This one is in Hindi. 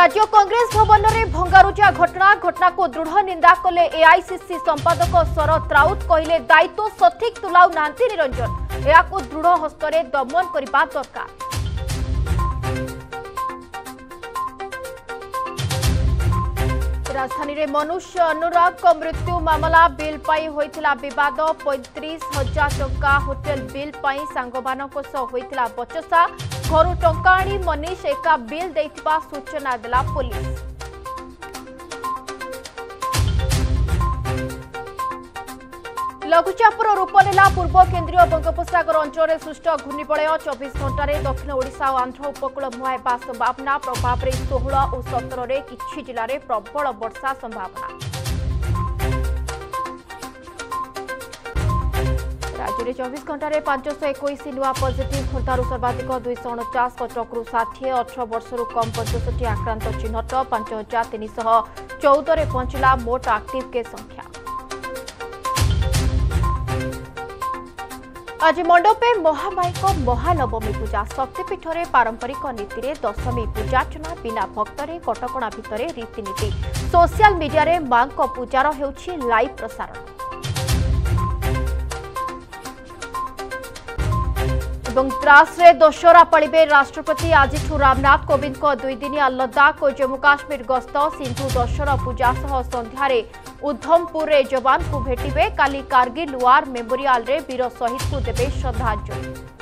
রাজ্য কংগ্রেস ভবনরে ভঙ্গারুজা ঘটনা ঘটনাকু দৃঢ় নিন্দা কলে এআইসিসি সম্পাদক শরদ রাউত কহিলে দায়িত্ব সঠিক তুলাউ না নিরঞ্জন এখন দৃঢ় হস্তরে দমন করা দরকার राजधानीले मनुष्य को मृत्यु मामला बिल बेला बिवाद पैँतिस हजार टा होटेल् बेल पनि साङ्ला बचसा घरु टा आनी बिल बेल सूचना देला पुलिस লঘুচাপর রূপ নেলা পূর্ব কেন্দ্রীয় বঙ্গোপসাগর অঞ্চলের সৃষ্ট ঘূর্ণিবলয় চব্বিশ ঘণ্টায় দক্ষিণ ওড়শা ও আন্ধ্র উপকূল মুহাইবা সম্ভাবনা প্রভাবে ষোহল ও সতরের কিছু জেলায় প্রবল বর্ষা সম্ভাবনা রাজ্যের চব্বিশ ঘণ্টায় পাঁচশহ একুশ নূয়া পজিটিভ খোর্ধার সর্বাধিক দুইশ অণচাশ কটকু ষাঠিয়ে অঠর বর্ষর কম পঞ্চষঠি আক্রান্ত চিহ্নট পাঁচ হাজার তিনশহ চৌদরে পঞ্চলা মোট আক্টিভ কেস সংখ্যা आज मंडपे महामाई महानवमी पूजा शक्तिपीठ में पारंपरिक नीति में दशमी पूजार्चना बिना भक्त कटका भितर रीतनीति सोशल मीडिया मां पूजार होव प्रसारण द्रासे दशहरा पड़े राष्ट्रपति आज रामनाथ कोविंद को दुईदिनिया लद्दाख और जम्मू काश्मीर गस्त सिंधु दशहरा पूजा सह सारे उधमपुर जवान को भेटे काली कारगिल वार मेमोरियाल रे वीर शहीद को देवे श्रद्धाजलि